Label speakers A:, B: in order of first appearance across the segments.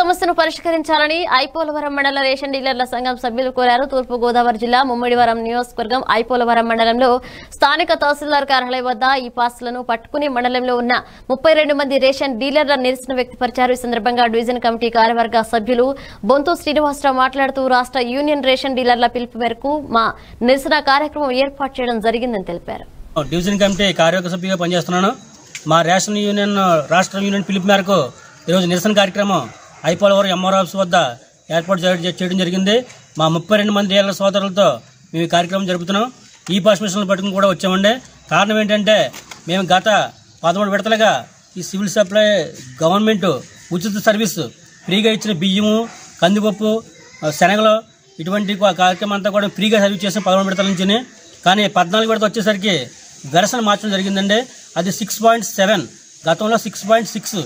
A: సమస్యను పరిష్కరించాలని ఐపోలవరం మండల రేషన్ డీలర్ల సంఘం సభ్యులు కోరారు. తూర్పు గోదావరి జిల్లా ముమ్మిడివరం నియోజకవర్గం ఐపోలవరం మండలంలో స్థానిక తహసీల్దార్ కార్యాలయం వద్ద ఈ పాస్లను పట్టుకుని మండలంలో ఉన్న ముప్పై రెండు మంది రేషన్ డీలర్ల నిరసన వ్యక్తపరిచారు. ఈ సందర్భంగా డివిజన్ కమిటీ కార్యవర్గ సభ్యులు బొంతు శ్రీనివాసరావు మాట్లాడుతూ రాష్ట్ర యూనియన్ రేషన్ డీలర్ల పిలుపు మేరకు మా నిరసన కార్యక్రమం ఏర్పాటు చేయడం జరిగిందని తెలిపారు.
B: డివిజన్ కమిటీ కార్యవర్గ సభ్యుగా పనిచేస్తున్నాను. మా రేషన్ యూనియన్ రాష్ట్ర యూనియన్ పిలుపు మేరకు ఈరోజు నిరసన కార్యక్రమం ఐపోలవరం ఎంఆర్ ఆఫీస్ వద్ద ఏర్పాటు చేయడం జరిగింది. మా ముప్పై రెండు మంది ఏళ్ళ సోదరులతో మేము కార్యక్రమం జరుపుతున్నాం. ఈ పాస్ మిషన్లు పట్టుకుని కూడా వచ్చామండి. కారణం ఏంటంటే మేము గత పదమూడు విడతలుగా ఈ సివిల్ సప్లై గవర్నమెంట్ ఉచిత సర్వీస్ ఫ్రీగా ఇచ్చిన బియ్యము కందిపప్పు శనగలు ఇటువంటి కార్యక్రమం అంతా కూడా ఫ్రీగా సర్వీస్ చేసిన పదమూడు విడతల నుంచి కానీ పద్నాలుగు విడత వచ్చేసరికి గరసన మార్చడం జరిగిందండి. అది సిక్స్ పాయింట్ సెవెన్ గతంలో సిక్స్ పాయింట్ సిక్స్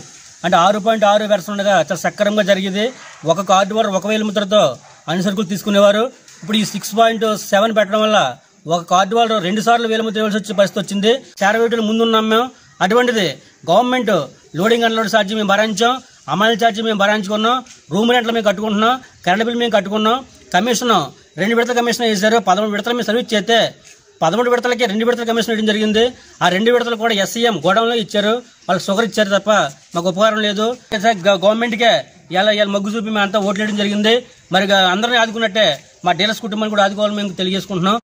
B: అంటే ఆరు పాయింట్ ఆరు వెరసన ఉండగా చాలా సక్రమంగా జరిగేది. ఒక కార్డు వారు ఒక వేల ముద్రతో అన్ని సరుకులు తీసుకునేవారు. ఇప్పుడు ఈ సిక్స్ పాయింట్ సెవెన్ పెట్టడం వల్ల ఒక కార్డు వాళ్ళు రెండు సార్లు వేల ముద్ర ఇవ్వాల్సి వచ్చే పరిస్థితి వచ్చింది. చేరవేటులు ముందున్నాం మేము అటువంటిది గవర్నమెంట్ లోడింగ్ అన్లోడ్ ఛార్జీ మేము భరించాం. అమలు ఛార్జీ మేము భరించుకున్నాం. రూమ్ రెంట్లు మేము కట్టుకుంటున్నాం. కరెంట్ బిల్ మేము కట్టుకున్నాం. కమిషన్ రెండు విడతల కమిషన్ వేశారు. పదమూడు విడతలు మేము సర్వీస్ చేస్తే పదమూడు విడతలకి రెండు విడతల కమిషన్ ఇవ్వడం జరిగింది. ఆ రెండు విడతలు కూడా ఎస్సీఎం గోడౌన్లో ఇచ్చారు. వాళ్ళు షుగర్ ఇచ్చారు తప్ప మాకు ఉపకారం లేదు. గవర్నమెంట్కే ఇలా ఇలా మగ్గు చూపి మేమంతా అంతా ఓట్లు వేయడం జరిగింది. మరి అందరినీ ఆదుకున్నట్టే మా డీలర్స్ కుటుంబాన్ని కూడా ఆదుకోవాలని మేము తెలియజేసుకుంటున్నాం.